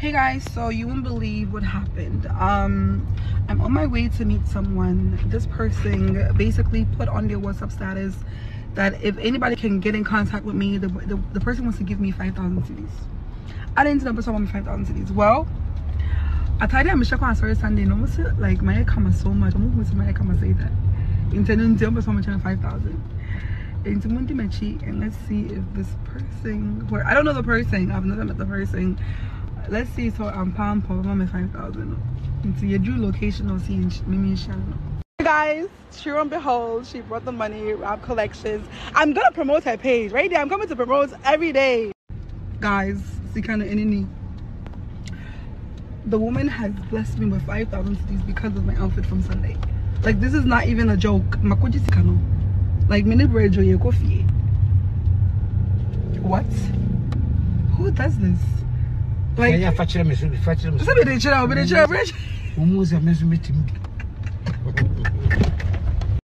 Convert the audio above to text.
hey guys so you won't believe what happened. Um i'm on my way to meet someone. This person basically put on their whatsapp status that if anybody can get in contact with me the, the, the person wants to give me 5000 cedis i didn't know want 5000 cedis well I told you I'm sure on sorry Sunday no like my camera so much. I'm to my camera say that. Intending to number so much 5000 into Mundi Mechi and let's see if this person where I don't know the person. I've never met the person let's see so I'm pound for mama 5000 into your due location or see Mimi Shannon Hey guys sure and behold she brought the money rap collections i'm gonna promote her page right there i'm coming to promote every day guys see kind of any the woman has blessed me with 5,000 cedis because of my outfit from Sunday. Like this is not even a joke. Like mini coffee. What? Who does this? like yeah fa kyerɛ me so fa kyerɛ me so sɛ bɛde kyerɛ wo bɛde kyerɛ me so